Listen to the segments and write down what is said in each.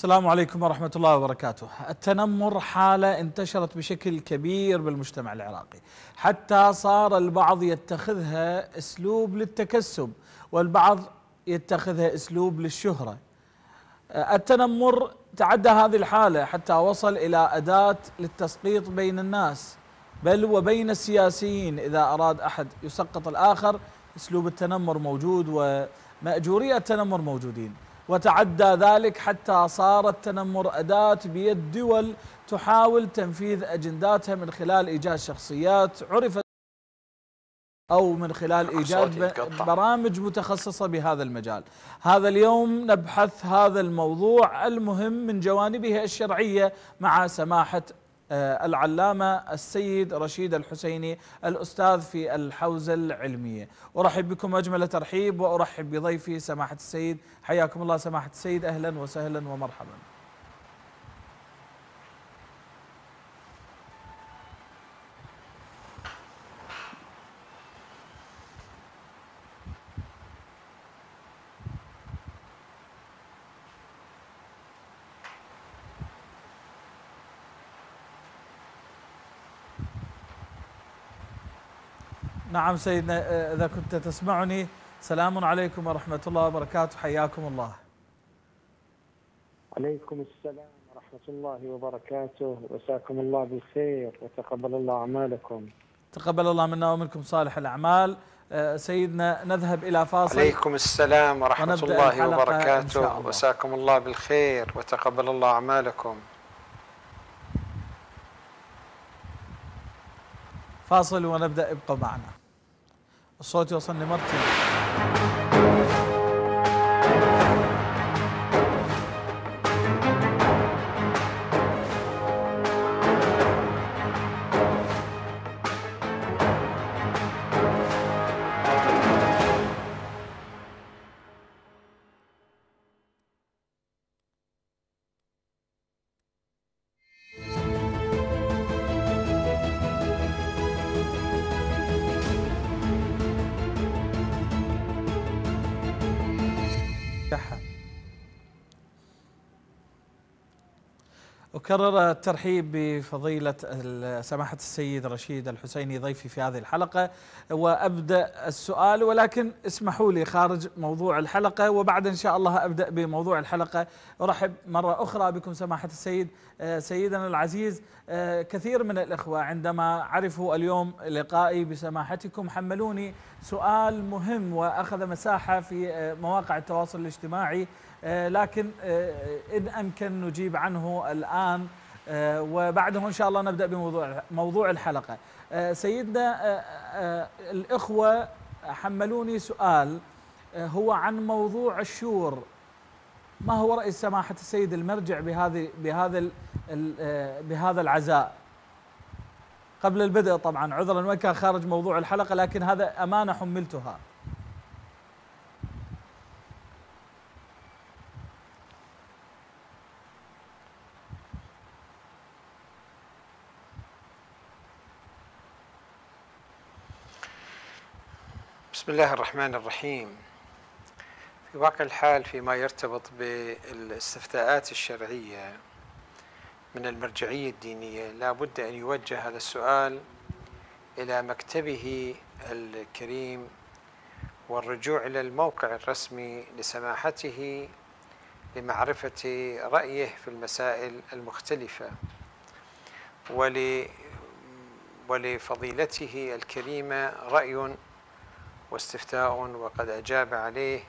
السلام عليكم ورحمة الله وبركاته. التنمر حالة انتشرت بشكل كبير بالمجتمع العراقي، حتى صار البعض يتخذها أسلوب للتكسب، والبعض يتخذها أسلوب للشهرة. التنمر تعدى هذه الحالة حتى وصل إلى أداة للتسقيط بين الناس، بل وبين السياسيين إذا أراد أحد يسقط الآخر أسلوب التنمر موجود ومأجوري التنمر موجودين. وتعدى ذلك حتى صار التنمر أداة بيد دول تحاول تنفيذ أجنداتها من خلال إيجاد شخصيات عرفت أو من خلال إيجاد برامج متخصصة بهذا المجال. هذا اليوم نبحث هذا الموضوع المهم من جوانبه الشرعية مع سماحة العلامة السيد رشيد الحسيني الأستاذ في الحوزة العلمية. أرحب بكم أجمل ترحيب وأرحب بضيفي سماحة السيد. حياكم الله سماحة السيد. أهلا وسهلا ومرحبا. نعم سيدنا آه، إذا كنت تسمعني سلام عليكم ورحمة الله وبركاته. حياكم الله. عليكم السلام ورحمة الله وبركاته. وساكم الله بالخير وتقبل الله أعمالكم. تقبل الله منا ومنكم صالح الأعمال. آه، سيدنا نذهب إلى فاصل. عليكم السلام ورحمة الله وبركاته. وساكم الله بالخير وتقبل الله أعمالكم. فاصل ونبدأ ابقوا معنا. الصوت يوصلني مرتين. أكرر الترحيب بفضيلة سماحة السيد رشيد الحسيني ضيفي في هذه الحلقة وأبدأ السؤال ولكن اسمحوا لي خارج موضوع الحلقة وبعد إن شاء الله أبدأ بموضوع الحلقة. أرحب مرة أخرى بكم سماحة السيد سيدنا العزيز آه، كثير من الإخوة عندما عرفوا اليوم لقائي بسماحتكم حملوني سؤال مهم وأخذ مساحة في آه، مواقع التواصل الاجتماعي. آه، لكن آه، إن أمكن نجيب عنه الآن. آه، وبعده إن شاء الله نبدأ بموضوع موضوع الحلقة. سيدنا الإخوة حملوني سؤال هو عن موضوع الشور. ما هو رأي سماحة السيد المرجع بهذه بهذا بهذا العزاء؟ قبل البدء طبعا عذرا وإن كان خارج موضوع الحلقة لكن هذا أمانة حملتها. بسم الله الرحمن الرحيم. في واقع الحال فيما يرتبط بالاستفتاءات الشرعية من المرجعية الدينية لا بد أن يوجه هذا السؤال إلى مكتبه الكريم والرجوع إلى الموقع الرسمي لسماحته لمعرفة رأيه في المسائل المختلفة ولفضيلته الكريمة رأي واستفتاء وقد أجاب عليه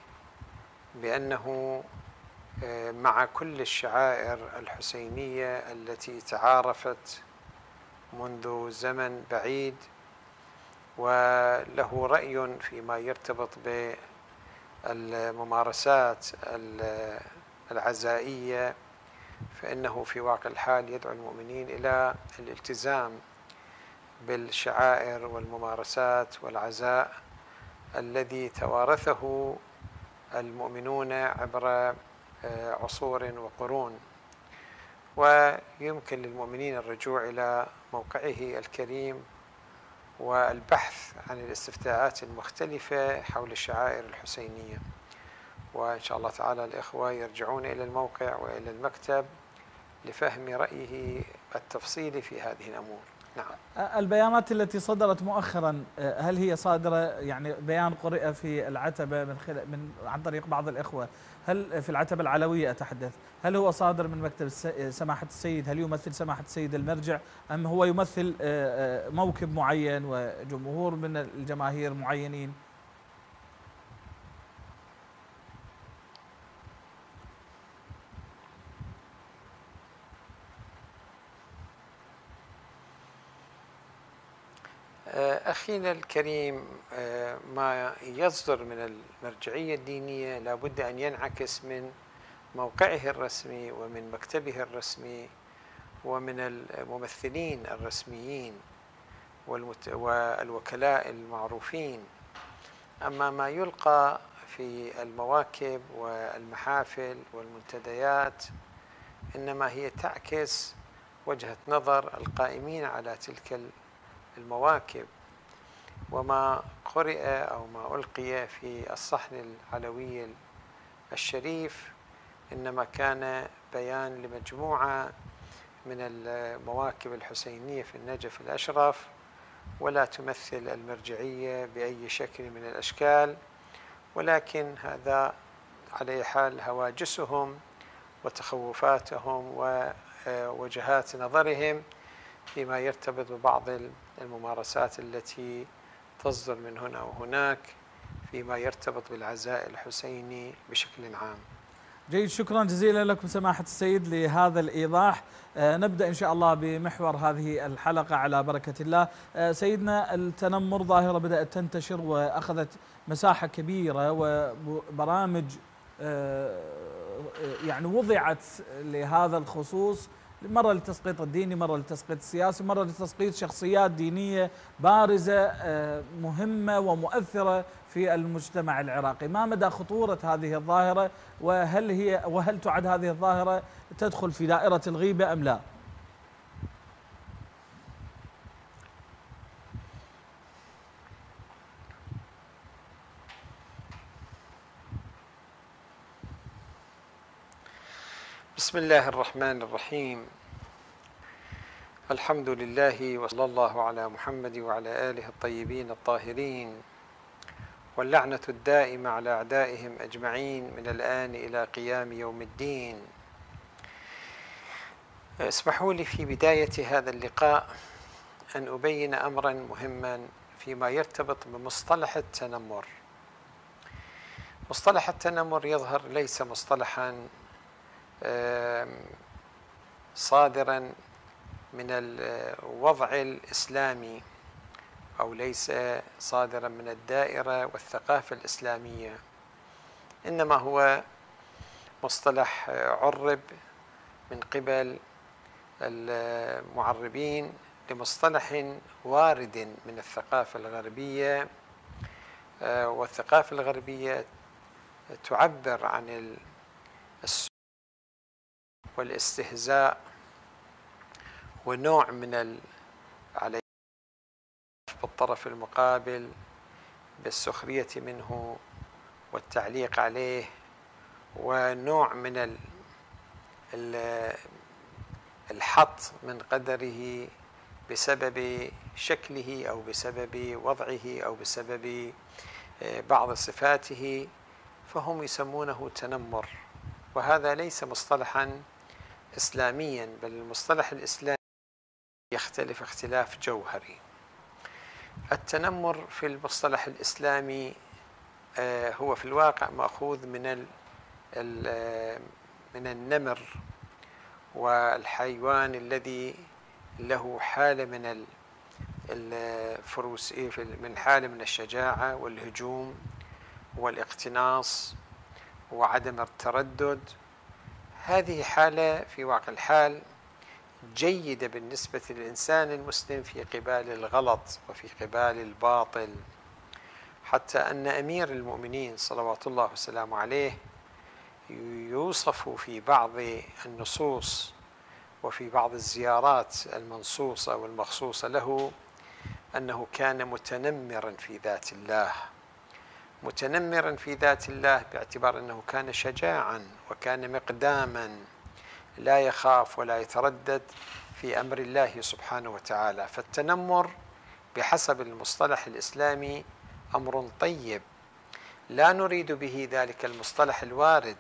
بأنه آه، مع كل الشعائر الحسينية التي تعارفت منذ زمن بعيد وله رأي فيما يرتبط بالممارسات العزائية فإنه في واقع الحال يدعو المؤمنين إلى الالتزام بالشعائر والممارسات والعزاء الذي توارثه المؤمنون عبر آه، عصور وقرون. ويمكن للمؤمنين الرجوع إلى موقعه الكريم والبحث عن الاستفتاءات المختلفة حول الشعائر الحسينية. وإن شاء الله تعالى الإخوة يرجعون إلى الموقع وإلى المكتب لفهم رأيه التفصيلي في هذه الأمور. نعم. البيانات التي صدرت مؤخرا هل هي صادرة؟ يعني بيان قرئ في العتبة من, خلال من عن طريق بعض الإخوة. هل في العتبة العلوية أتحدث؟ هل هو صادر من مكتب سماحة السيد؟ هل يمثل سماحة السيد المرجع؟ أم هو يمثل موكب معين وجمهور من الجماهير معينين؟ أخينا الكريم آه، ما يصدر من المرجعية الدينية لابد أن ينعكس من موقعه الرسمي ومن مكتبه الرسمي ومن الممثلين الرسميين والوكلاء المعروفين. أما ما يلقى في المواكب والمحافل والمنتديات إنما هي تعكس وجهة نظر القائمين على تلك المواكب. وما قرئ أو ما ألقي في الصحن العلوي الشريف إنما كان بيان لمجموعة من المواكب الحسينية في النجف الأشرف ولا تمثل المرجعية بأي شكل من الأشكال ولكن هذا على حال هواجسهم وتخوفاتهم ووجهات نظرهم فيما يرتبط ببعض الممارسات التي تصدر من هنا وهناك فيما يرتبط بالعزاء الحسيني بشكل عام. جيد شكرا جزيلا لكم سماحة السيد لهذا الإيضاح. آه نبدأ إن شاء الله بمحور هذه الحلقة على بركة الله. آه سيدنا التنمر ظاهرة بدأت تنتشر وأخذت مساحة كبيرة وبرامج آه يعني وضعت لهذا الخصوص مرة للتسقيط الديني مرة للتسقيط السياسي مرة لتسقيط شخصيات دينية بارزة آه، مهمة ومؤثرة في المجتمع العراقي. ما مدى خطورة هذه الظاهرة؟ وهل هي وهل تعد هذه الظاهرة تدخل في دائرة الغيبة أم لا؟ بسم الله الرحمن الرحيم. الحمد لله وصلى الله على محمد وعلى آله الطيبين الطاهرين واللعنة الدائمة على أعدائهم أجمعين من الآن إلى قيام يوم الدين. اسمحوا لي في بداية هذا اللقاء أن أبين أمرا مهما فيما يرتبط بمصطلح التنمر. مصطلح التنمر يظهر ليس مصطلحا صادرا من الوضع الإسلامي أو ليس صادرا من الدائرة والثقافة الإسلامية. إنما هو مصطلح عرب من قبل المعربين لمصطلح وارد من الثقافة الغربية. والثقافة الغربية تعبر عن السوء والاستهزاء ونوع من على بالطرف المقابل بالسخرية منه والتعليق عليه ونوع من الحط من قدره بسبب شكله أو بسبب وضعه أو بسبب آه، بعض صفاته فهم يسمونه تنمر. وهذا ليس مصطلحا إسلاميا بل المصطلح الإسلامي يختلف اختلاف جوهري. التنمر في المصطلح الإسلامي آه، هو في الواقع مأخوذ من من النمر والحيوان الذي له حالة من الفروس إيه، من حالة من الشجاعة والهجوم والاقتناص وعدم التردد هذه حالة في واقع الحال جيدة بالنسبة للإنسان المسلم في قبال الغلط وفي قبال الباطل. حتى أن أمير المؤمنين صلوات الله وسلامه عليه يوصف في بعض النصوص وفي بعض الزيارات المنصوصة والمخصوصة له أنه كان متنمرا في ذات الله. متنمرا في ذات الله باعتبار أنه كان شجاعا وكان مقداما لا يخاف ولا يتردد في أمر الله سبحانه وتعالى. فالتنمر بحسب المصطلح الإسلامي أمر طيب. لا نريد به ذلك المصطلح الوارد.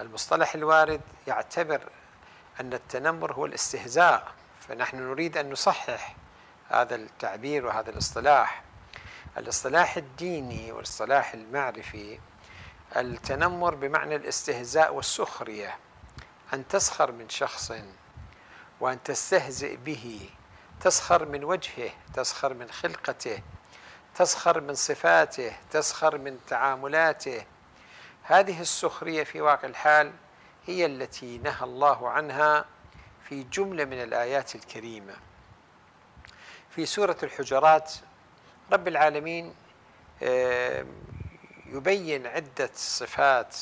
المصطلح الوارد يعتبر أن التنمر هو الاستهزاء فنحن نريد أن نصحح هذا التعبير وهذا الاصطلاح. الاصطلاح الديني والاصطلاح المعرفي التنمر بمعنى الاستهزاء والسخرية أن تسخر من شخص وأن تستهزئ به تسخر من وجهه تسخر من خلقته تسخر من صفاته تسخر من تعاملاته. هذه السخرية في واقع الحال هي التي نهى الله عنها في جملة من الآيات الكريمة. في سورة الحجرات رب العالمين يبين عدة صفات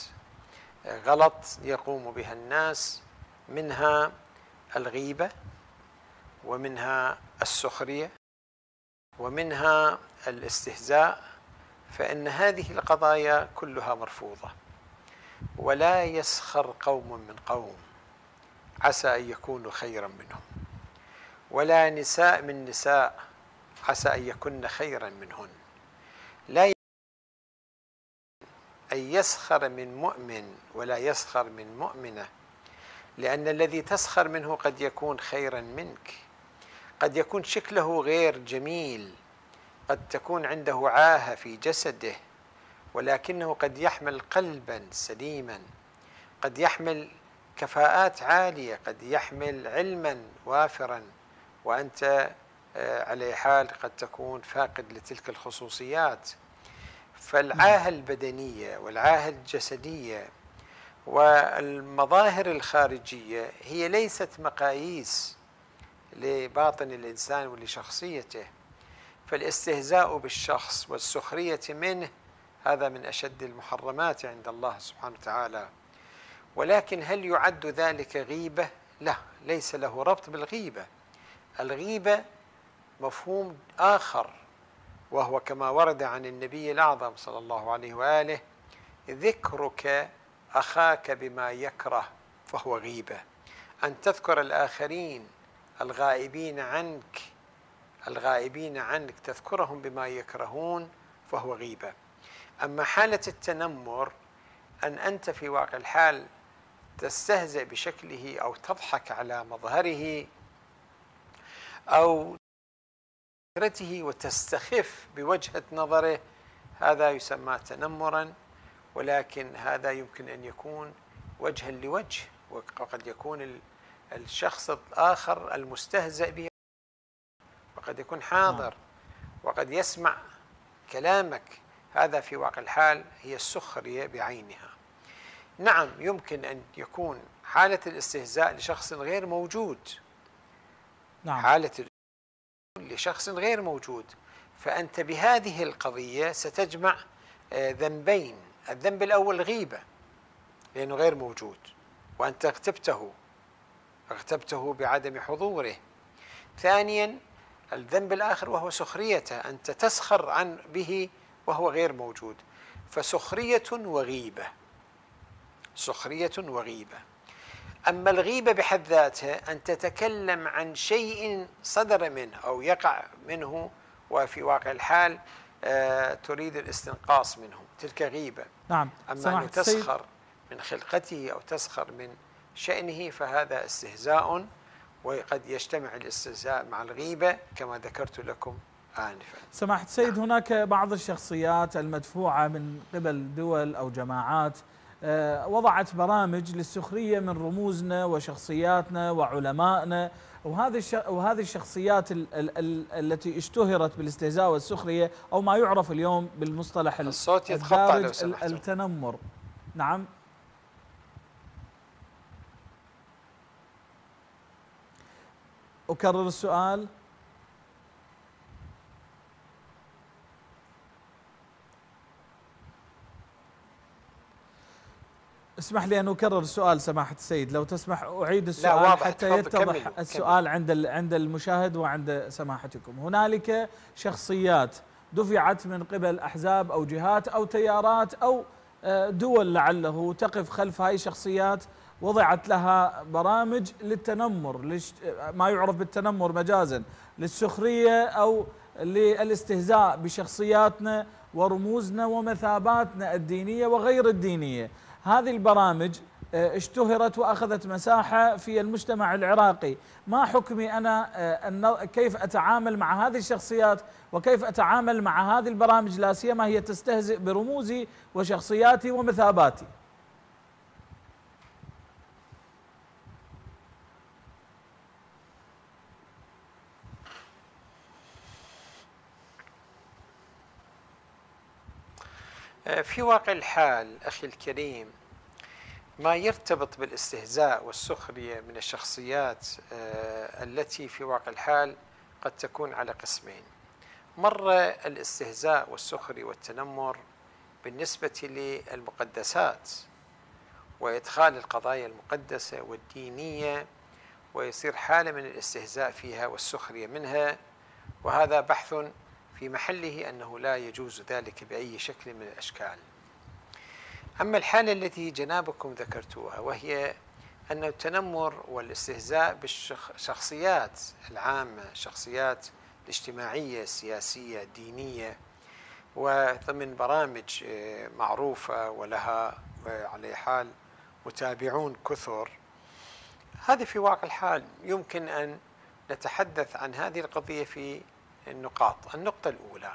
غلط يقوم بها الناس منها الغيبة ومنها السخرية ومنها الاستهزاء فإن هذه القضايا كلها مرفوضة. ولا يسخر قوم من قوم عسى أن يكونوا خيرا منهم. ولا نساء من نساء عسى أن يكن خيرا منهن. لا أن يسخر من مؤمن ولا يسخر من مؤمنة لأن الذي تسخر منه قد يكون خيرا منك. قد يكون شكله غير جميل قد تكون عنده عاهة في جسده ولكنه قد يحمل قلبا سليما قد يحمل كفاءات عالية قد يحمل علما وافرا. وأنت على حال قد تكون فاقد لتلك الخصوصيات. فالعاهة البدنية والعاهة الجسدية والمظاهر الخارجية هي ليست مقاييس لباطن الإنسان ولشخصيته فالاستهزاء بالشخص والسخرية منه هذا من أشد المحرمات عند الله سبحانه وتعالى. ولكن هل يعد ذلك غيبة؟ لا ليس له ربط بالغيبة. الغيبة مفهوم آخر وهو كما ورد عن النبي الأعظم صلى الله عليه وآله ذكرك أخاك بما يكره فهو غيبة. أن تذكر الآخرين الغائبين عنك الغائبين عنك تذكرهم بما يكرهون فهو غيبة. أما حالة التنمر أن أنت في واقع الحال تستهزئ بشكله أو تضحك على مظهره أو فكرته وتستخف بوجهة نظره. هذا يسمى تنمرا ولكن هذا يمكن أن يكون وجها لوجه وقد يكون الشخص الآخر المستهزئ به. وقد يكون حاضر وقد يسمع كلامك. هذا في واقع الحال هي السخرية بعينها. نعم يمكن أن يكون حالة الاستهزاء لشخص غير موجود. نعم. حالة لشخص غير موجود فأنت بهذه القضية ستجمع آه، ذنبين. الذنب الأول غيبة لأنه غير موجود وأنت اغتبته اغتبته بعدم حضوره. ثانيا الذنب الآخر وهو سخريته أنت تسخر عن به وهو غير موجود. فسخرية وغيبة سخرية وغيبة. أما الغيبة بحد ذاتها أن تتكلم عن شيء صدر منه أو يقع منه وفي واقع الحال آه تريد الاستنقاص منه تلك غيبة. نعم أما أن تسخر من خلقته أو تسخر من شأنه فهذا استهزاء وقد يجتمع الاستهزاء مع الغيبة كما ذكرت لكم آنفا. سماحة السيد نعم. هناك بعض الشخصيات المدفوعة من قبل دول أو جماعات وضعت برامج للسخرية من رموزنا وشخصياتنا وعلمائنا. وهذه وهذه الشخصيات ال ال ال التي اشتهرت بالاستهزاء والسخرية أو ما يعرف اليوم بالمصطلح الصوت يتخطى لو التنمر. نعم. أكرر السؤال. اسمح لي أن أكرر السؤال سماحة السيد. لو تسمح أعيد السؤال حتى يتضح كمل السؤال كمل. عند عند المشاهد وعند سماحتكم. هنالك شخصيات دفعت من قبل أحزاب أو جهات أو تيارات أو آه، دول لعله تقف خلف هاي الشخصيات وضعت لها برامج للتنمر ما يعرف بالتنمر مجازا للسخرية أو للاستهزاء بشخصياتنا ورموزنا ومثاباتنا الدينية وغير الدينية. هذه البرامج آه، اشتهرت وأخذت مساحة في المجتمع العراقي، ما حكمي أنا آه، كيف أتعامل مع هذه الشخصيات وكيف أتعامل مع هذه البرامج لا سيما هي تستهزئ برموزي وشخصياتي ومثاباتي. آه، في واقع الحال أخي الكريم ما يرتبط بالاستهزاء والسخرية من الشخصيات آه، التي في واقع الحال قد تكون على قسمين. مرة الاستهزاء والسخري والتنمر بالنسبة للمقدسات وإدخال القضايا المقدسة والدينية ويصير حالة من الاستهزاء فيها والسخرية منها. وهذا بحث في محله أنه لا يجوز ذلك بأي شكل من الأشكال. أما الحالة التي جنابكم ذكرتوها وهي أن التنمر والاستهزاء بالشخصيات العامة الشخصيات الاجتماعية السياسية الدينية وضمن برامج آه، معروفة ولها آه، على حال متابعون كثر. هذه في واقع الحال. يمكن أن نتحدث عن هذه القضية في النقاط. النقطة الأولى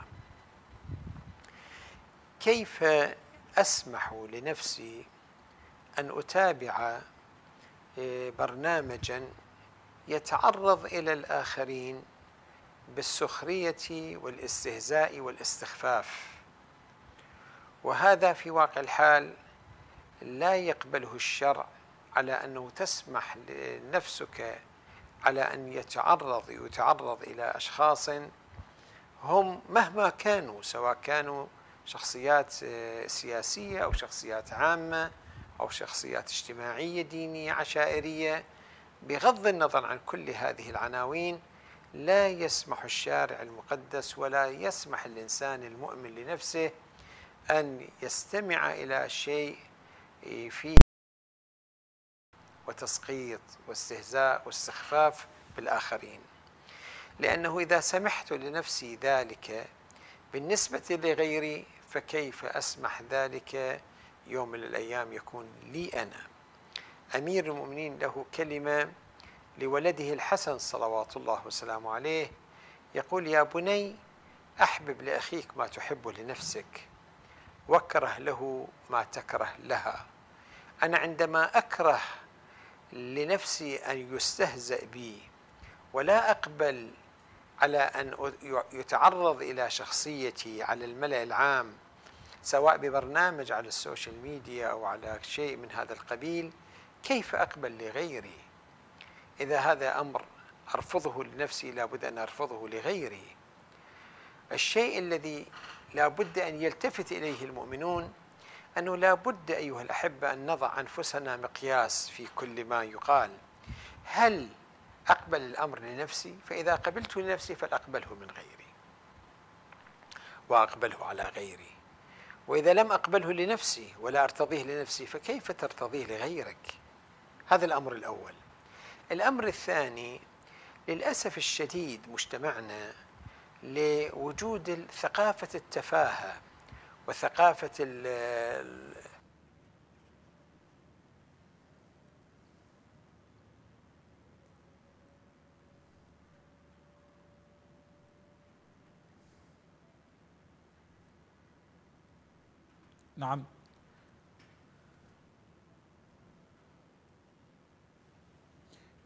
كيف أسمح لنفسي أن أتابع آه، برنامجا يتعرض إلى الآخرين بالسخرية والاستهزاء والاستخفاف. وهذا في واقع الحال لا يقبله الشرع على أنه تسمح لنفسك على أن يتعرض يتعرض إلى أشخاص هم مهما كانوا سواء كانوا شخصيات آه، سياسية أو شخصيات عامة أو شخصيات اجتماعية دينية عشائرية. بغض النظر عن كل هذه العناوين لا يسمح الشارع المقدس ولا يسمح الإنسان المؤمن لنفسه أن يستمع إلى شيء فيه وتسقيط واستهزاء واستخفاف بالآخرين. لأنه إذا سمحت لنفسي ذلك بالنسبة لغيري فكيف أسمح ذلك يوم من الأيام يكون لي أنا؟ أمير المؤمنين له كلمة لولده الحسن صلوات الله وسلامه عليه يقول يا بني أحبب لأخيك ما تحب لنفسك وأكره له ما تكره لها. أنا عندما أكره لنفسي أن يستهزأ بي ولا أقبل على أن يتعرض إلى شخصيتي على الملأ العام سواء ببرنامج على السوشيال ميديا أو على شيء من هذا القبيل كيف أقبل لغيري؟ إذا هذا أمر أرفضه لنفسي لابد أن أرفضه لغيري. الشيء الذي لابد أن يلتفت إليه المؤمنون أنه لابد أيها الأحبة أن نضع أنفسنا مقياس في كل ما يقال. هل أقبل الأمر لنفسي فإذا قبلته لنفسي فلأقبله من غيري وأقبله على غيري. وإذا لم أقبله لنفسي ولا أرتضيه لنفسي فكيف ترتضيه لغيرك؟ هذا الأمر الأول. الأمر الثاني للأسف الشديد مجتمعنا لوجود ثقافة التفاهة وثقافة نعم.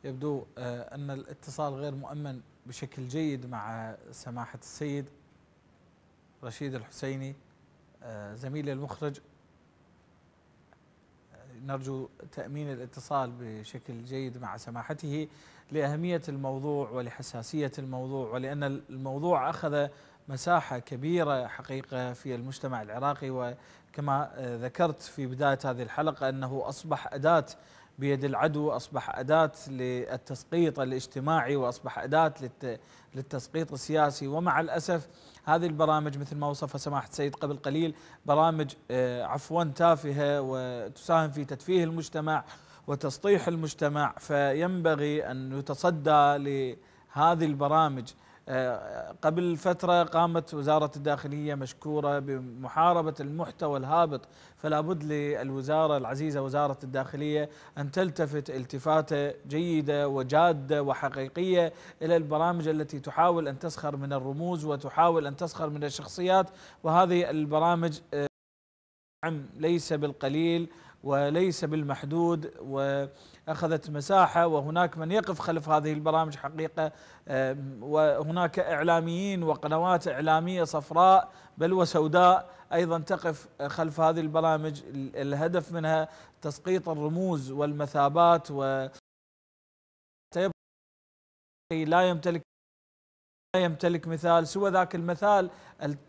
يبدو آه، أن الاتصال غير مؤمن بشكل جيد مع سماحة السيد رشيد الحسيني آه، زميلي المخرج. نرجو تأمين الاتصال بشكل جيد مع سماحته لأهمية الموضوع ولحساسية الموضوع ولأن الموضوع أخذ مساحة كبيرة حقيقة في المجتمع العراقي وكما ذكرت في بداية هذه الحلقة أنه أصبح أداة بيد العدو أصبح أداة للتسقيط الاجتماعي وأصبح أداة للتسقيط السياسي. ومع الأسف هذه البرامج مثل ما وصفها سماحة السيد قبل قليل برامج آه، عفوا تافهة وتساهم في تدفيه المجتمع وتسطيح المجتمع فينبغي أن يتصدى لهذه البرامج. قبل فترة قامت وزارة الداخلية مشكورة بمحاربة المحتوى الهابط فلا بد للوزارة العزيزة وزارة الداخلية أن تلتفت التفاتة جيدة وجادة وحقيقية إلى البرامج التي تحاول أن تسخر من الرموز وتحاول أن تسخر من الشخصيات وهذه البرامج آه، ليس بالقليل. وليس بالمحدود وأخذت مساحة وهناك من يقف خلف هذه البرامج حقيقة وهناك إعلاميين وقنوات إعلامية صفراء بل وسوداء أيضا تقف خلف هذه البرامج. الهدف منها تسقيط الرموز والمثابات و لا يمتلك يمتلك مثال سوى ذاك المثال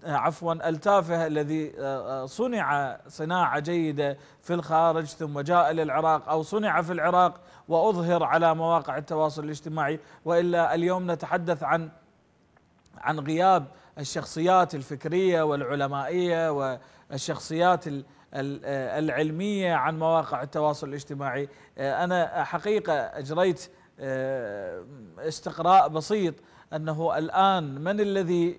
عفوا التافه الذي آه، آه، صنع صناعة جيدة في الخارج ثم جاء إلى العراق أو صنع في العراق وأظهر على مواقع التواصل الاجتماعي. وإلا اليوم نتحدث عن عن غياب الشخصيات الفكرية والعلمائية والشخصيات آه، العلمية عن مواقع التواصل الاجتماعي. أنا حقيقة أجريت استقراء بسيط أنه الآن من الذي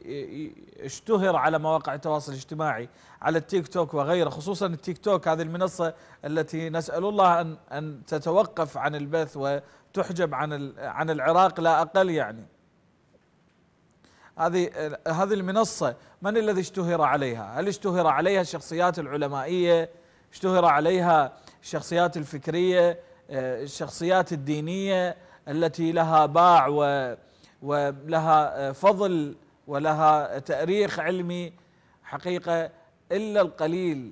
اشتهر على مواقع التواصل الاجتماعي على التيك توك وغيره خصوصا التيك توك هذه المنصة التي نسأل الله أن أن تتوقف عن البث وتحجب عن عن العراق لا أقل يعني هذه هذه المنصة من الذي اشتهر عليها؟ هل اشتهر عليها الشخصيات العلمائية؟ اشتهر عليها الشخصيات الفكرية؟ الشخصيات الدينية التي لها باع و ولها فضل ولها تأريخ علمي حقيقة إلا القليل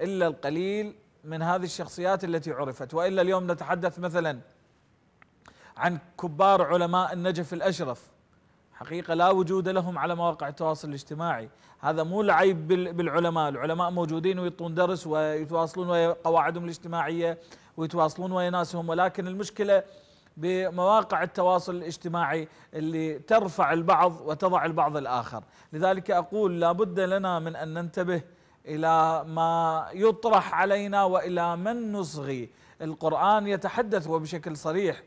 إلا القليل من هذه الشخصيات التي عرفت. وإلا اليوم نتحدث مثلا عن كبار علماء النجف الأشرف. حقيقة لا وجود لهم على مواقع التواصل الاجتماعي. هذا مو العيب بالعلماء. العلماء موجودين ويعطون درس ويتواصلون ويا قواعدهم الاجتماعية ويتواصلون ويا ناسهم ولكن المشكلة بمواقع التواصل الاجتماعي اللي ترفع البعض وتضع البعض الآخر. لذلك أقول لابد لنا من أن ننتبه إلى ما يطرح علينا وإلى من نصغي. القرآن يتحدث وبشكل صريح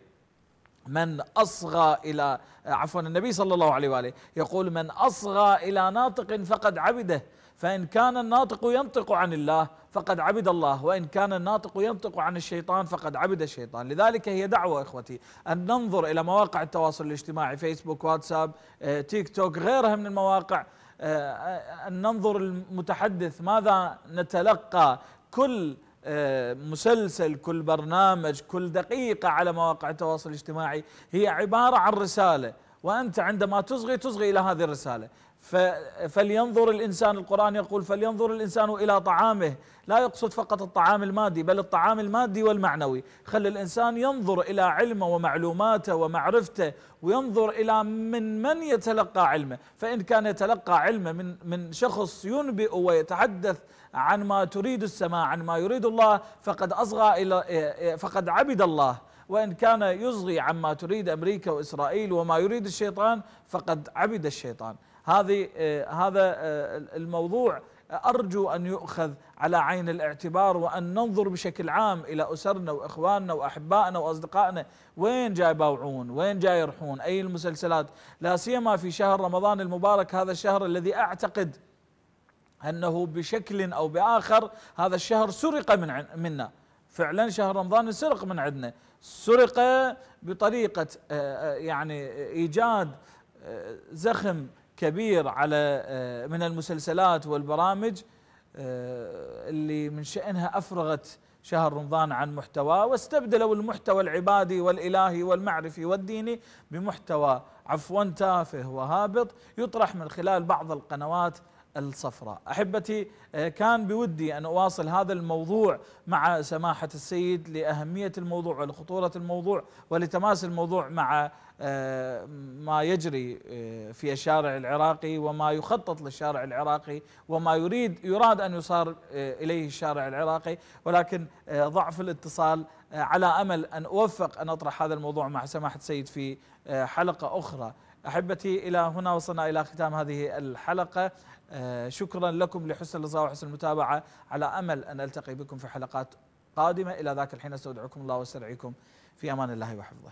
من أصغى إلى عفوا النبي صلى الله عليه وآله يقول من أصغى إلى ناطق فقد عبده. فإن كان الناطق ينطق عن الله فقد عبد الله وإن كان الناطق ينطق عن الشيطان فقد عبد الشيطان. لذلك هي دعوة إخوتي أن ننظر إلى مواقع التواصل الاجتماعي فيسبوك واتساب آه، تيك توك غيرها من المواقع آه، أن ننظر المتحدث ماذا نتلقى. كل آه، مسلسل كل برنامج كل دقيقة على مواقع التواصل الاجتماعي هي عبارة عن رسالة وأنت عندما تصغي تصغي إلى هذه الرسالة. فلينظر الإنسان القرآن يقول فلينظر الإنسان إلى طعامه. لا يقصد فقط الطعام المادي بل الطعام المادي والمعنوي. خلي الإنسان ينظر إلى علمه ومعلوماته ومعرفته وينظر إلى من من يتلقى علمه. فإن كان يتلقى علمه من من شخص ينبئ ويتحدث عن ما تريد السماء عن ما يريد الله فقد أصغى إلى فقد عبد الله. وإن كان يصغي عما تريد أمريكا وإسرائيل وما يريد الشيطان فقد عبد الشيطان. هذه آه، هذا آه، الموضوع أرجو أن يؤخذ على عين الاعتبار وأن ننظر بشكل عام إلى أسرنا وإخواننا وأحبائنا وأصدقائنا وين جاي يباوعون؟ وين جاي يروحون؟ أي المسلسلات؟ لا سيما في شهر رمضان المبارك هذا الشهر الذي أعتقد أنه بشكل أو بآخر هذا الشهر سرق من منا فعلا شهر رمضان سرق من عندنا سرق بطريقة آه، يعني إيجاد زخم كبير على آه، من المسلسلات والبرامج آه، اللي من شأنها أفرغت شهر رمضان عن محتواه واستبدلوا المحتوى العبادي والإلهي والمعرفي والديني بمحتوى عفوا تافه وهابط يطرح من خلال بعض القنوات الصفراء. أحبتي آه، كان بودي أن أواصل هذا الموضوع مع سماحة السيد لأهمية الموضوع ولخطورة الموضوع ولتماس الموضوع مع آه، ما يجري آه، في الشارع العراقي وما يخطط للشارع العراقي وما يريد يراد أن يصار إليه الشارع العراقي. ولكن ضعف الاتصال على أمل أن أوفق أن أطرح هذا الموضوع مع سماحة السيد في حلقة أخرى. أحبتي إلى هنا وصلنا إلى ختام هذه الحلقة. شكرا لكم لحسن الاصغاء وحسن المتابعة. على أمل أن ألتقي بكم في حلقات قادمة. إلى ذاك الحين أستودعكم الله واسترعيكم في أمان الله وحفظه.